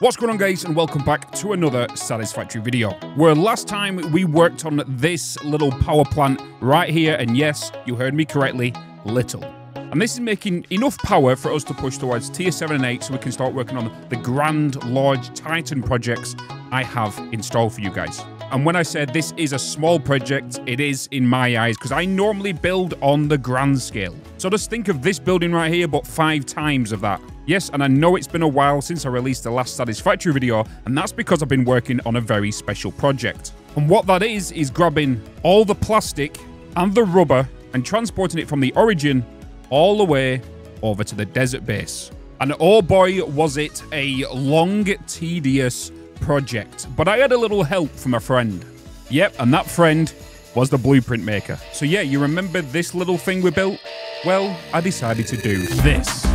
What's going on guys and welcome back to another Satisfactory video. Where last time we worked on this little power plant right here and yes, you heard me correctly, little. And this is making enough power for us to push towards tier 7 and 8 so we can start working on the grand, large Titan projects I have installed for you guys. And when I said this is a small project, it is in my eyes because I normally build on the grand scale. So just think of this building right here, but five times of that. Yes, and I know it's been a while since I released the last Satisfactory video, and that's because I've been working on a very special project. And what that is, is grabbing all the plastic and the rubber and transporting it from the origin all the way over to the desert base. And oh boy, was it a long, tedious project. But I had a little help from a friend. Yep, and that friend was the blueprint maker. So yeah, you remember this little thing we built? Well, I decided to do this.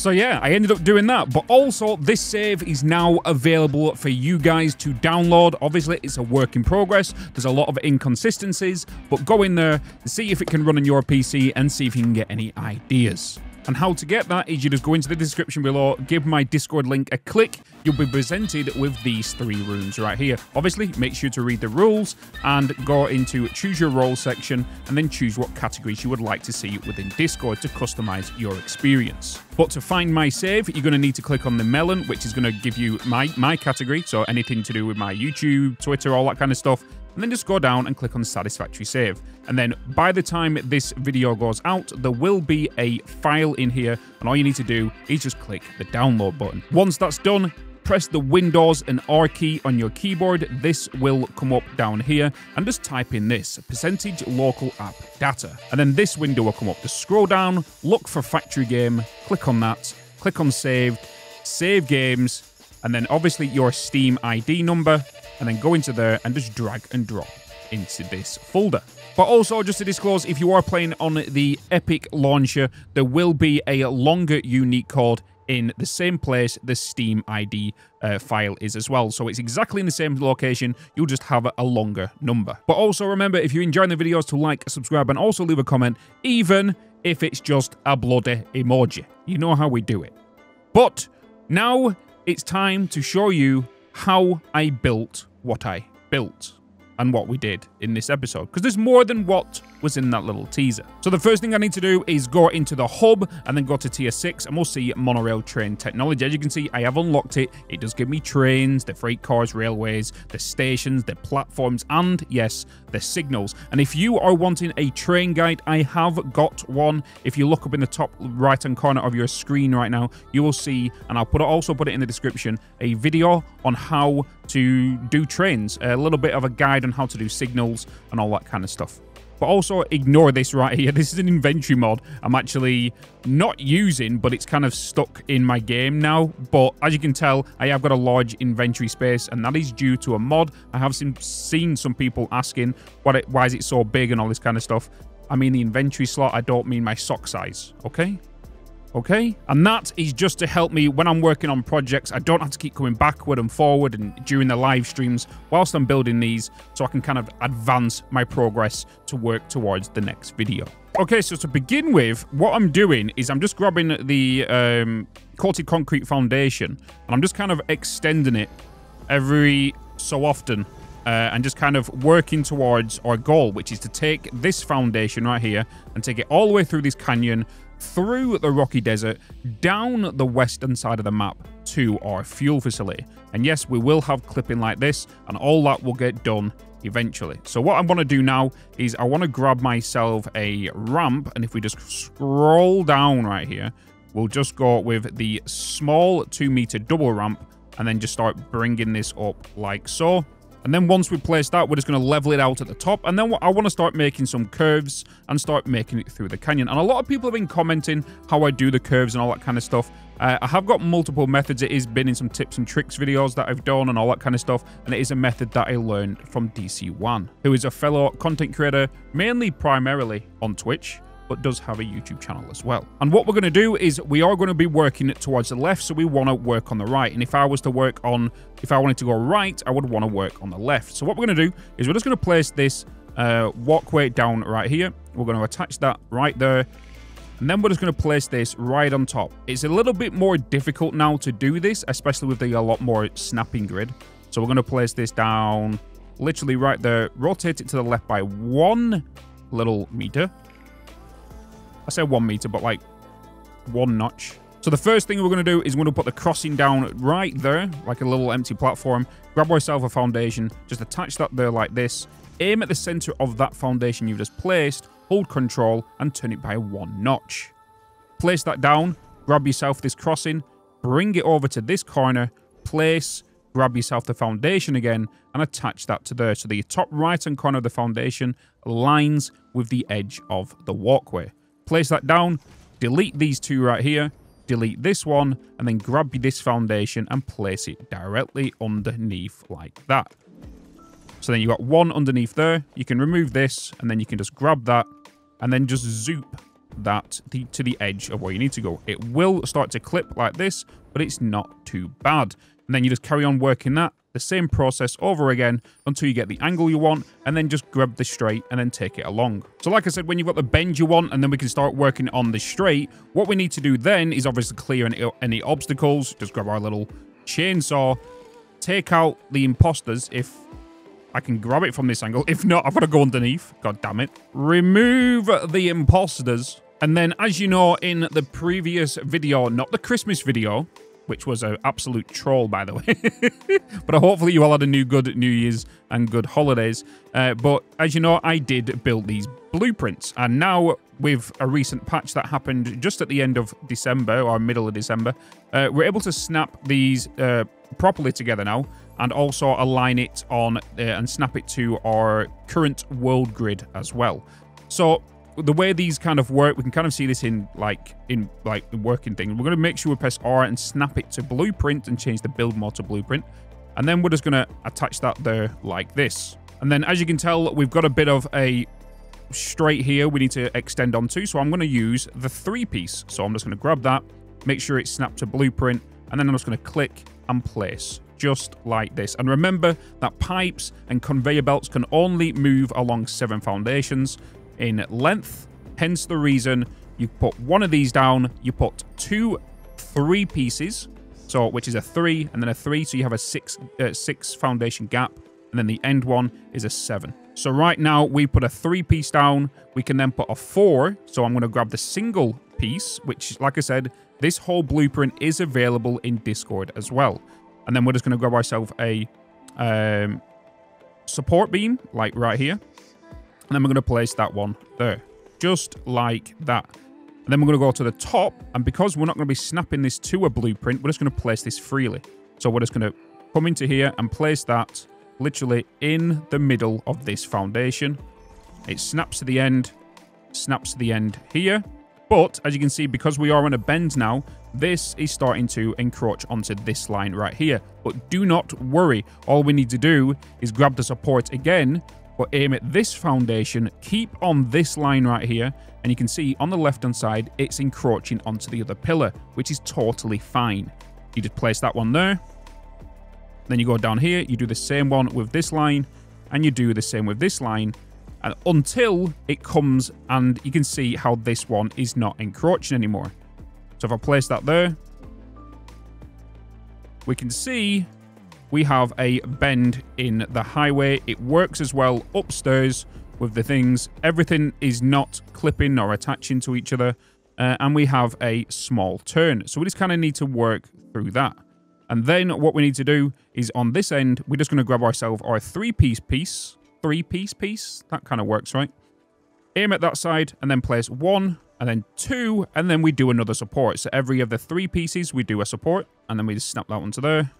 So yeah, I ended up doing that. But also, this save is now available for you guys to download. Obviously, it's a work in progress. There's a lot of inconsistencies, but go in there, see if it can run on your PC, and see if you can get any ideas. And how to get that is you just go into the description below, give my Discord link a click, you'll be presented with these three rooms right here. Obviously, make sure to read the rules and go into choose your role section and then choose what categories you would like to see within Discord to customize your experience. But to find my save, you're going to need to click on the melon, which is going to give you my, my category, so anything to do with my YouTube, Twitter, all that kind of stuff and then just go down and click on satisfactory save. And then by the time this video goes out, there will be a file in here, and all you need to do is just click the download button. Once that's done, press the Windows and R key on your keyboard. This will come up down here and just type in this percentage local app data. And then this window will come up. Just scroll down, look for factory game, click on that, click on saved, save games, and then obviously your Steam ID number, and then go into there and just drag and drop into this folder. But also, just to disclose, if you are playing on the Epic launcher, there will be a longer unique code in the same place the Steam ID uh, file is as well. So it's exactly in the same location, you'll just have a longer number. But also remember, if you're enjoying the videos, to like, subscribe, and also leave a comment, even if it's just a bloody emoji. You know how we do it. But now it's time to show you how I built what I built and what we did in this episode because there's more than what was in that little teaser. So the first thing I need to do is go into the hub and then go to tier 6 and we'll see monorail train technology. As you can see, I have unlocked it. It does give me trains, the freight cars, railways, the stations, the platforms, and yes, the signals. And if you are wanting a train guide, I have got one. If you look up in the top right-hand corner of your screen right now, you will see, and I'll put it, also put it in the description, a video on how to do trains, a little bit of a guide on how to do signals and all that kind of stuff. But also ignore this right here. This is an inventory mod I'm actually not using, but it's kind of stuck in my game now. But as you can tell, I have got a large inventory space, and that is due to a mod. I have seen some people asking what it, why is it so big and all this kind of stuff. I mean the inventory slot, I don't mean my sock size, okay? Okay? And that is just to help me when I'm working on projects. I don't have to keep coming backward and forward and during the live streams whilst I'm building these so I can kind of advance my progress to work towards the next video. Okay, so to begin with, what I'm doing is I'm just grabbing the um, coated concrete foundation and I'm just kind of extending it every so often uh, and just kind of working towards our goal, which is to take this foundation right here and take it all the way through this canyon, through the rocky desert, down the western side of the map to our fuel facility. And yes, we will have clipping like this, and all that will get done eventually. So what I want to do now is I want to grab myself a ramp, and if we just scroll down right here, we'll just go with the small two meter double ramp, and then just start bringing this up like so. And then once we place that, we're just going to level it out at the top. And then I want to start making some curves and start making it through the canyon. And a lot of people have been commenting how I do the curves and all that kind of stuff. Uh, I have got multiple methods. It has been in some tips and tricks videos that I've done and all that kind of stuff. And it is a method that I learned from DC1, who is a fellow content creator, mainly primarily on Twitch but does have a YouTube channel as well. And what we're going to do is we are going to be working towards the left, so we want to work on the right. And if I was to work on, if I wanted to go right, I would want to work on the left. So what we're going to do is we're just going to place this uh, walkway down right here. We're going to attach that right there. And then we're just going to place this right on top. It's a little bit more difficult now to do this, especially with the a lot more snapping grid. So we're going to place this down literally right there, rotate it to the left by one little meter. I say one meter, but like one notch. So the first thing we're going to do is we're going to put the crossing down right there, like a little empty platform. Grab ourselves a foundation, just attach that there like this. Aim at the center of that foundation you've just placed, hold control, and turn it by one notch. Place that down, grab yourself this crossing, bring it over to this corner, place, grab yourself the foundation again, and attach that to there. So the top right hand corner of the foundation aligns with the edge of the walkway place that down, delete these two right here, delete this one, and then grab this foundation and place it directly underneath like that. So then you've got one underneath there. You can remove this, and then you can just grab that, and then just zoop that to the edge of where you need to go. It will start to clip like this, but it's not too bad. And then you just carry on working that the same process over again until you get the angle you want and then just grab the straight and then take it along. So like I said, when you've got the bend you want and then we can start working on the straight, what we need to do then is obviously clear any, any obstacles. Just grab our little chainsaw, take out the imposters if I can grab it from this angle. If not, I've got to go underneath. God damn it. Remove the imposters. And then, as you know, in the previous video, not the Christmas video, which was an absolute troll, by the way. but hopefully you all had a new good New Year's and good holidays. Uh, but as you know, I did build these blueprints. And now with a recent patch that happened just at the end of December or middle of December, uh, we're able to snap these uh, properly together now and also align it on uh, and snap it to our current world grid as well. So the way these kind of work, we can kind of see this in like in like the working thing. We're going to make sure we press R and snap it to blueprint and change the build mode to blueprint. And then we're just going to attach that there like this. And then as you can tell, we've got a bit of a straight here we need to extend onto. So I'm going to use the three piece. So I'm just going to grab that, make sure it's snapped to blueprint, and then I'm just going to click and place just like this. And remember that pipes and conveyor belts can only move along seven foundations in length. Hence the reason you put one of these down, you put two three pieces, so which is a three and then a three, so you have a six uh, six foundation gap, and then the end one is a seven. So right now we put a three piece down, we can then put a four, so I'm going to grab the single piece, which like I said, this whole blueprint is available in Discord as well. And then we're just going to grab ourselves a um, support beam, like right here. And then we're going to place that one there, just like that. And then we're going to go to the top, and because we're not going to be snapping this to a blueprint, we're just going to place this freely. So we're just going to come into here and place that literally in the middle of this foundation. It snaps to the end, snaps to the end here. But as you can see, because we are on a bend now, this is starting to encroach onto this line right here. But do not worry. All we need to do is grab the support again but aim at this foundation, keep on this line right here, and you can see on the left-hand side, it's encroaching onto the other pillar, which is totally fine. You just place that one there. Then you go down here, you do the same one with this line, and you do the same with this line, and until it comes and you can see how this one is not encroaching anymore. So if I place that there, we can see we have a bend in the highway. It works as well upstairs with the things. Everything is not clipping or attaching to each other. Uh, and we have a small turn. So we just kind of need to work through that. And then what we need to do is on this end, we're just going to grab ourselves our three-piece piece. Three-piece piece? That kind of works, right? Aim at that side and then place one and then two, and then we do another support. So every of the three pieces, we do a support, and then we just snap that one to there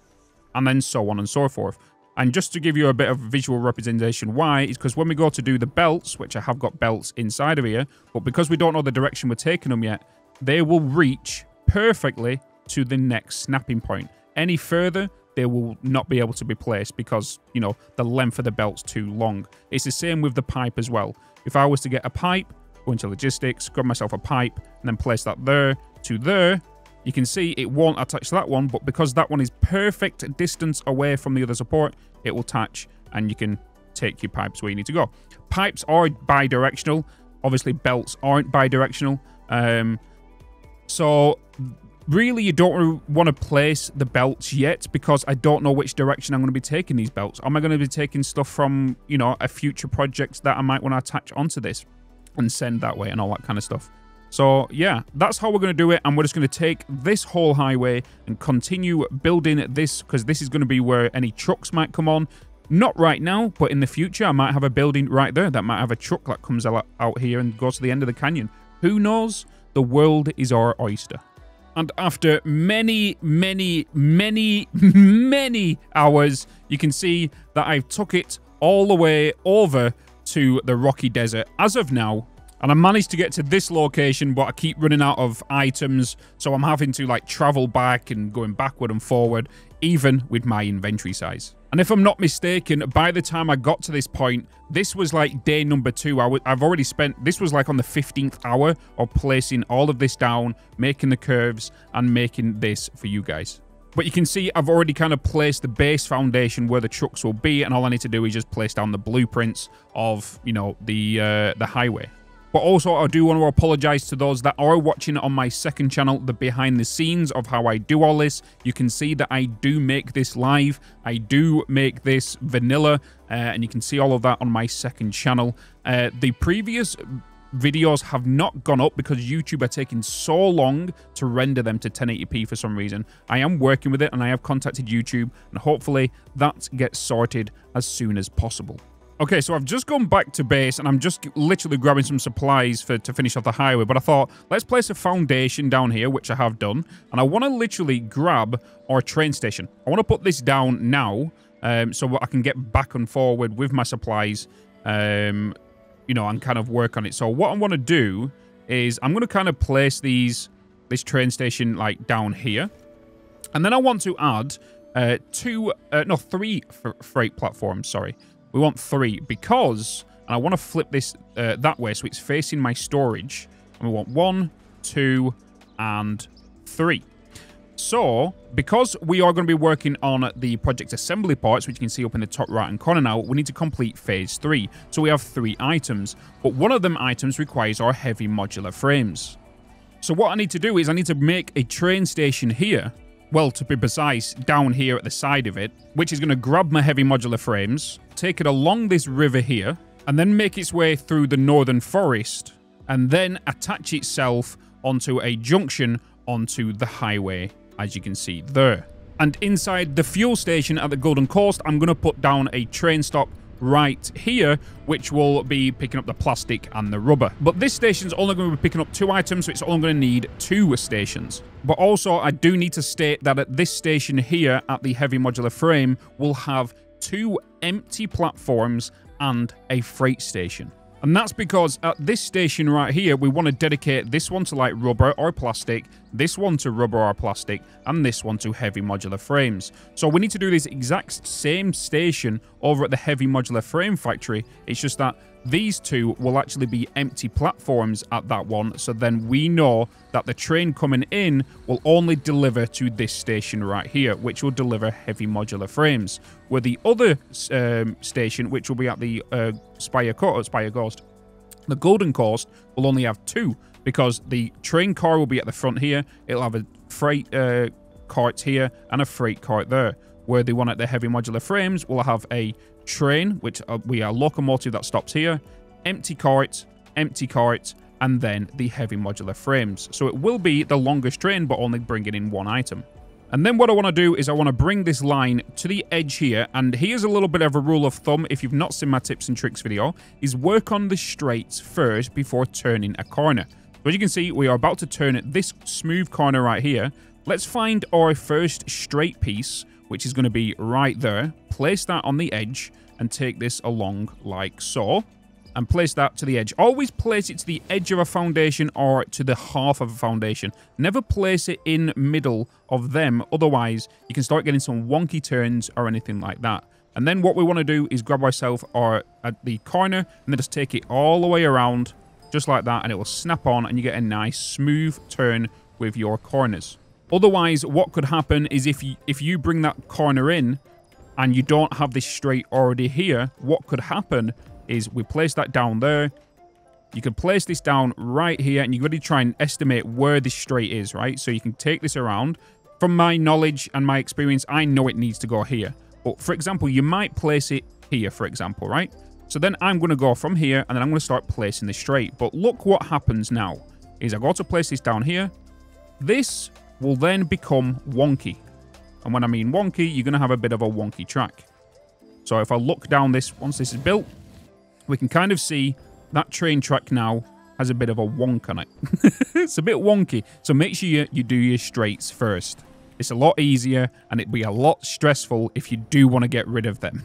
and then so on and so forth. And just to give you a bit of visual representation why, is because when we go to do the belts, which I have got belts inside of here, but because we don't know the direction we're taking them yet, they will reach perfectly to the next snapping point. Any further, they will not be able to be placed because, you know, the length of the belt's too long. It's the same with the pipe as well. If I was to get a pipe, go into logistics, grab myself a pipe, and then place that there to there, you can see it won't attach to that one, but because that one is perfect distance away from the other support, it will attach and you can take your pipes where you need to go. Pipes are bi-directional. Obviously, belts aren't bi-directional. Um, so really you don't want to place the belts yet because I don't know which direction I'm going to be taking these belts. Am I going to be taking stuff from, you know, a future project that I might want to attach onto this and send that way and all that kind of stuff? So yeah, that's how we're going to do it. And we're just going to take this whole highway and continue building this because this is going to be where any trucks might come on. Not right now, but in the future, I might have a building right there that might have a truck that comes out here and goes to the end of the canyon. Who knows? The world is our oyster. And after many, many, many, many hours, you can see that I've took it all the way over to the Rocky Desert. As of now, and I managed to get to this location, but I keep running out of items, so I'm having to like travel back and going backward and forward, even with my inventory size. And if I'm not mistaken, by the time I got to this point, this was like day number two. I've already spent, this was like on the 15th hour of placing all of this down, making the curves, and making this for you guys. But you can see I've already kind of placed the base foundation where the trucks will be, and all I need to do is just place down the blueprints of, you know, the uh, the highway. But also, I do want to apologize to those that are watching on my second channel, the behind the scenes of how I do all this. You can see that I do make this live. I do make this vanilla, uh, and you can see all of that on my second channel. Uh, the previous videos have not gone up because YouTube are taking so long to render them to 1080p for some reason. I am working with it and I have contacted YouTube and hopefully that gets sorted as soon as possible. Okay, so I've just gone back to base and I'm just literally grabbing some supplies for to finish off the highway. But I thought, let's place a foundation down here, which I have done. And I want to literally grab our train station. I want to put this down now um, so I can get back and forward with my supplies, um, you know, and kind of work on it. So what I want to do is I'm going to kind of place these this train station like down here. And then I want to add uh, two, uh, no, three freight platforms, sorry. We want three because, and I want to flip this uh, that way so it's facing my storage. And we want one, two, and three. So, because we are going to be working on the project assembly parts, which you can see up in the top right hand corner now, we need to complete phase three. So we have three items, but one of them items requires our heavy modular frames. So what I need to do is I need to make a train station here well, to be precise, down here at the side of it, which is going to grab my heavy modular frames, take it along this river here, and then make its way through the northern forest, and then attach itself onto a junction onto the highway, as you can see there. And inside the fuel station at the Golden Coast, I'm going to put down a train stop right here, which will be picking up the plastic and the rubber. But this station's only going to be picking up two items, so it's only going to need two stations. But also, I do need to state that at this station here, at the heavy modular frame, we'll have two empty platforms and a freight station. And that's because at this station right here, we want to dedicate this one to like rubber or plastic, this one to rubber or plastic, and this one to heavy modular frames. So we need to do this exact same station over at the heavy modular frame factory. It's just that these two will actually be empty platforms at that one, so then we know that the train coming in will only deliver to this station right here, which will deliver heavy modular frames. Where the other um, station, which will be at the uh, Spire, Co Spire Ghost, the Golden Coast will only have two, because the train car will be at the front here, it'll have a freight uh, cart here, and a freight cart there. Where the one at the heavy modular frames will have a train, which uh, we are locomotive that stops here, empty cart, empty cart, and then the heavy modular frames. So it will be the longest train, but only bringing in one item. And then what I want to do is I want to bring this line to the edge here. And here's a little bit of a rule of thumb, if you've not seen my tips and tricks video, is work on the straights first before turning a corner. So as you can see, we are about to turn this smooth corner right here. Let's find our first straight piece which is going to be right there. Place that on the edge and take this along like so. And place that to the edge. Always place it to the edge of a foundation or to the half of a foundation. Never place it in middle of them. Otherwise, you can start getting some wonky turns or anything like that. And then what we want to do is grab ourselves our at the corner and then just take it all the way around just like that and it will snap on and you get a nice smooth turn with your corners. Otherwise, what could happen is if you, if you bring that corner in and you don't have this straight already here, what could happen is we place that down there. You can place this down right here and you've got to try and estimate where this straight is, right? So you can take this around. From my knowledge and my experience, I know it needs to go here. But for example, you might place it here, for example, right? So then I'm going to go from here and then I'm going to start placing this straight. But look what happens now is I go to place this down here. This will then become wonky. And when I mean wonky, you're going to have a bit of a wonky track. So if I look down this, once this is built, we can kind of see that train track now has a bit of a wonk on it. it's a bit wonky. So make sure you, you do your straights first. It's a lot easier and it'd be a lot stressful if you do want to get rid of them.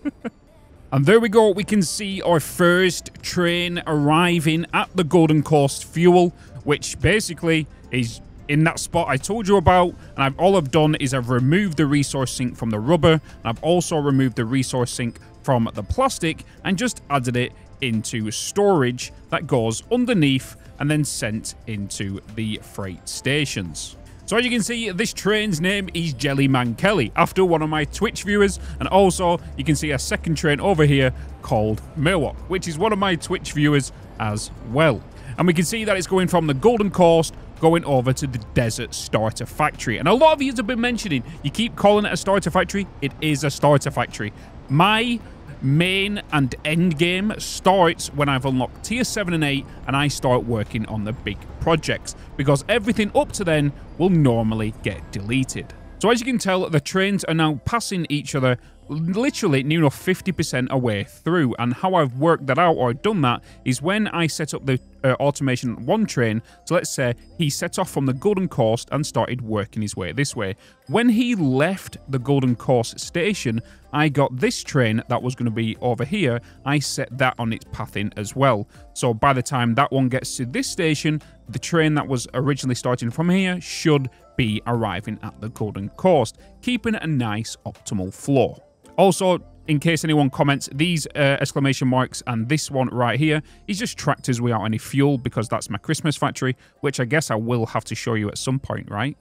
and there we go. We can see our first train arriving at the Golden Coast Fuel, which basically is in that spot I told you about. And I've, all I've done is I've removed the resource sink from the rubber. And I've also removed the resource sink from the plastic and just added it into storage that goes underneath and then sent into the freight stations. So as you can see, this train's name is Jellyman Kelly, after one of my Twitch viewers, and also you can see a second train over here called Murwok, which is one of my Twitch viewers as well. And we can see that it's going from the Golden Coast going over to the Desert Starter Factory. And a lot of you have been mentioning, you keep calling it a starter factory. It is a starter factory. My main and end game starts when I've unlocked tier 7 and 8 and I start working on the big projects because everything up to then will normally get deleted. So as you can tell, the trains are now passing each other literally near enough 50% away through. And how I've worked that out or done that is when I set up the uh, automation one train, so let's say he set off from the Golden Coast and started working his way this way. When he left the Golden Coast station, I got this train that was going to be over here. I set that on its path in as well. So by the time that one gets to this station, the train that was originally starting from here should be arriving at the Golden Coast, keeping a nice optimal flow. Also, in case anyone comments, these uh, exclamation marks and this one right here is just tractors without any fuel because that's my Christmas factory, which I guess I will have to show you at some point, right?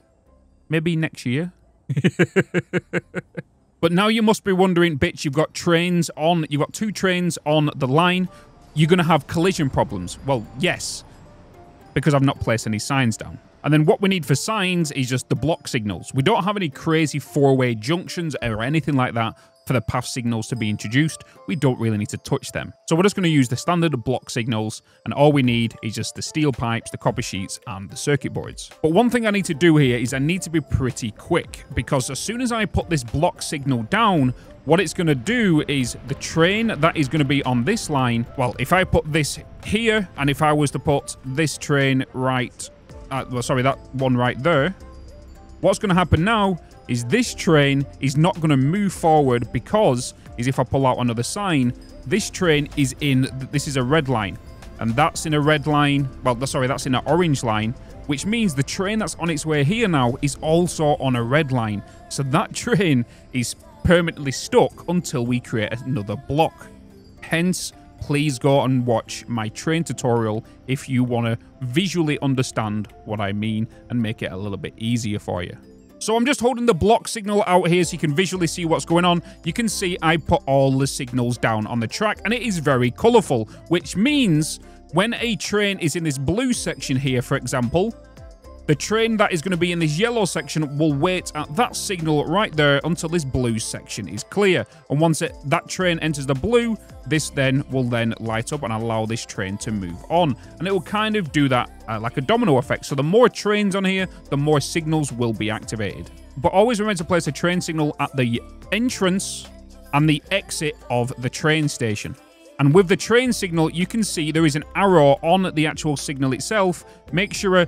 Maybe next year? but now you must be wondering, Bitz, you've got trains on, you've got two trains on the line. You're going to have collision problems. Well, yes, because I've not placed any signs down. And then what we need for signs is just the block signals. We don't have any crazy four-way junctions or anything like that for the path signals to be introduced, we don't really need to touch them. So we're just going to use the standard block signals, and all we need is just the steel pipes, the copper sheets, and the circuit boards. But one thing I need to do here is I need to be pretty quick, because as soon as I put this block signal down, what it's going to do is the train that is going to be on this line, well, if I put this here, and if I was to put this train right, uh, well, sorry, that one right there, what's going to happen now is this train is not going to move forward because is if I pull out another sign, this train is in, this is a red line. And that's in a red line, well, sorry, that's in an orange line, which means the train that's on its way here now is also on a red line. So that train is permanently stuck until we create another block. Hence, please go and watch my train tutorial if you want to visually understand what I mean and make it a little bit easier for you. So I'm just holding the block signal out here so you can visually see what's going on. You can see I put all the signals down on the track and it is very colourful, which means when a train is in this blue section here, for example, the train that is going to be in this yellow section will wait at that signal right there until this blue section is clear. And once it, that train enters the blue, this then will then light up and allow this train to move on. And it will kind of do that uh, like a domino effect. So the more trains on here, the more signals will be activated. But always remember to place a train signal at the entrance and the exit of the train station. And with the train signal, you can see there is an arrow on the actual signal itself. Make sure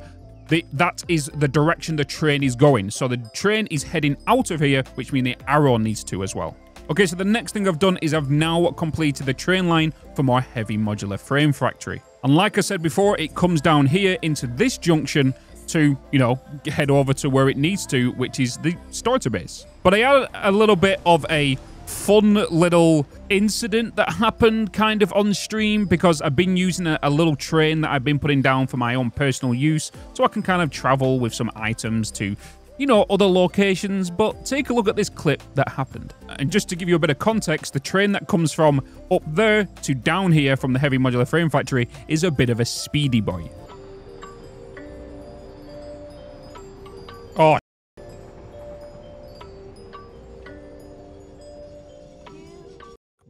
the, that is the direction the train is going. So the train is heading out of here, which means the arrow needs to as well. Okay, so the next thing I've done is I've now completed the train line for my heavy modular frame factory. And like I said before, it comes down here into this junction to, you know, head over to where it needs to, which is the starter base. But I had a little bit of a fun little incident that happened kind of on stream because I've been using a, a, little train that I've been putting down for my own personal use so I can kind of travel with some items to you know, other locations, but take a look at this clip that happened. And just to give you a bit of context, the train that comes from up there to down here from the Heavy Modular Frame Factory is a bit of a speedy boy.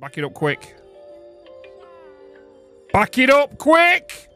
Back it up quick. Back it up quick!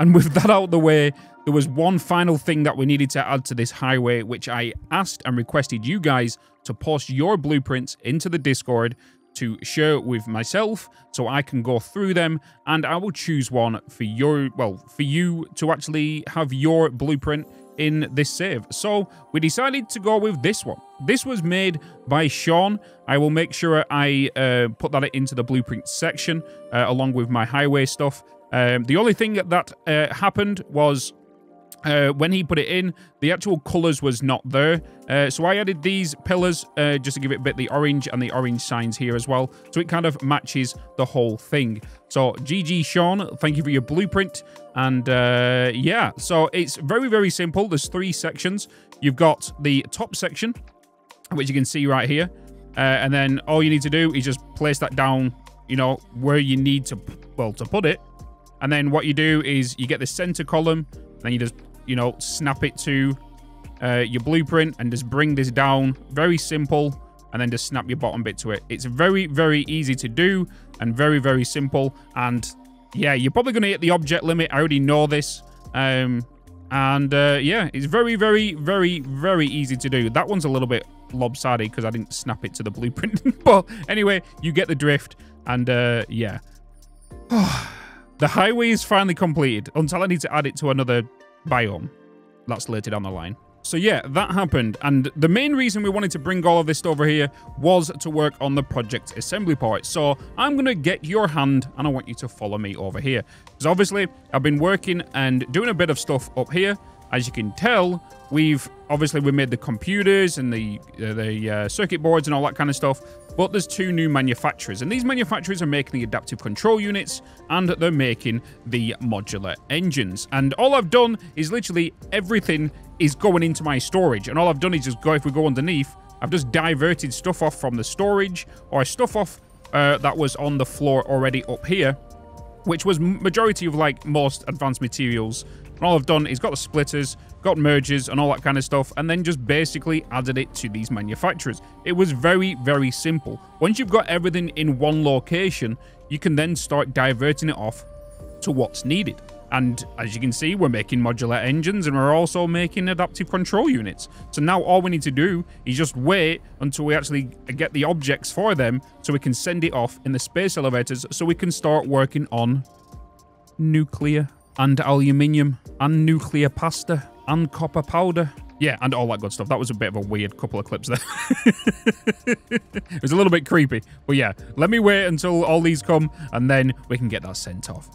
And with that out the way, there was one final thing that we needed to add to this highway, which I asked and requested you guys to post your blueprints into the Discord to share with myself so I can go through them and I will choose one for your, well, for you to actually have your blueprint in this save. So we decided to go with this one. This was made by Sean. I will make sure I uh, put that into the blueprint section uh, along with my highway stuff. Um, the only thing that uh, happened was uh, when he put it in, the actual colours was not there. Uh, so I added these pillars uh, just to give it a bit the orange and the orange signs here as well. So it kind of matches the whole thing. So GG Sean, thank you for your blueprint. And uh, yeah, so it's very, very simple. There's three sections. You've got the top section, which you can see right here. Uh, and then all you need to do is just place that down, you know, where you need to, well, to put it. And then what you do is you get the center column, then you just, you know, snap it to uh, your blueprint and just bring this down. Very simple. And then just snap your bottom bit to it. It's very, very easy to do and very, very simple. And yeah, you're probably going to hit the object limit. I already know this. Um, and uh, yeah, it's very, very, very, very easy to do. That one's a little bit lopsided because I didn't snap it to the blueprint. but anyway, you get the drift. And uh, yeah. The highway is finally completed until I need to add it to another biome. That's later down the line. So yeah, that happened. And the main reason we wanted to bring all of this over here was to work on the project assembly part. So I'm going to get your hand and I want you to follow me over here. Because obviously I've been working and doing a bit of stuff up here. As you can tell, we've obviously we made the computers and the uh, the uh, circuit boards and all that kind of stuff. But there's two new manufacturers, and these manufacturers are making the adaptive control units and they're making the modular engines. And all I've done is literally everything is going into my storage. And all I've done is just go, if we go underneath, I've just diverted stuff off from the storage or stuff off uh, that was on the floor already up here which was majority of like most advanced materials. And all I've done is got the splitters, got mergers and all that kind of stuff, and then just basically added it to these manufacturers. It was very, very simple. Once you've got everything in one location, you can then start diverting it off to what's needed. And as you can see, we're making modular engines and we're also making adaptive control units. So now all we need to do is just wait until we actually get the objects for them so we can send it off in the space elevators so we can start working on nuclear and aluminium and nuclear pasta and copper powder. Yeah, and all that good stuff. That was a bit of a weird couple of clips there. it was a little bit creepy. But yeah, let me wait until all these come and then we can get that sent off.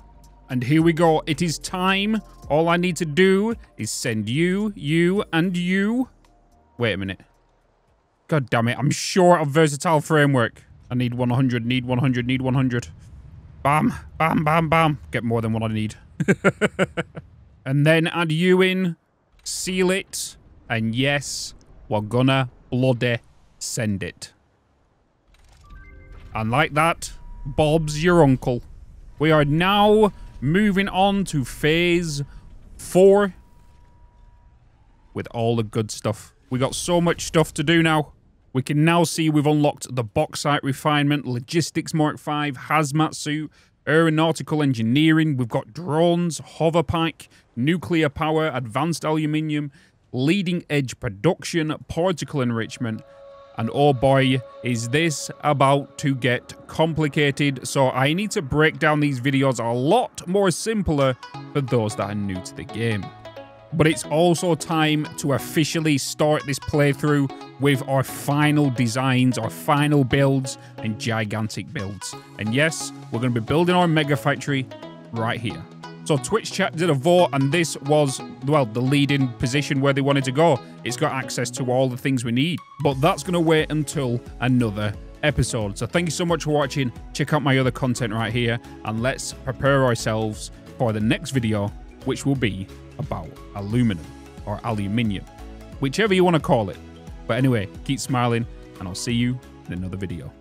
And here we go. It is time. All I need to do is send you, you, and you. Wait a minute. God damn it. I'm short of versatile framework. I need 100, need 100, need 100. Bam, bam, bam, bam. Get more than what I need. and then add you in, seal it, and yes, we're gonna bloody send it. And like that, Bob's your uncle. We are now moving on to phase four with all the good stuff. We got so much stuff to do now. We can now see we've unlocked the bauxite refinement, logistics mark 5, hazmat suit, aeronautical engineering, we've got drones, hoverpack, nuclear power, advanced aluminium, leading edge production, particle enrichment, and oh boy, is this about to get complicated. So I need to break down these videos a lot more simpler for those that are new to the game. But it's also time to officially start this playthrough with our final designs, our final builds, and gigantic builds. And yes, we're going to be building our mega factory right here. So Twitch chat did a vote, and this was, well, the leading position where they wanted to go. It's got access to all the things we need. But that's going to wait until another episode. So thank you so much for watching. Check out my other content right here, and let's prepare ourselves for the next video, which will be about aluminum or aluminium, whichever you want to call it. But anyway, keep smiling, and I'll see you in another video.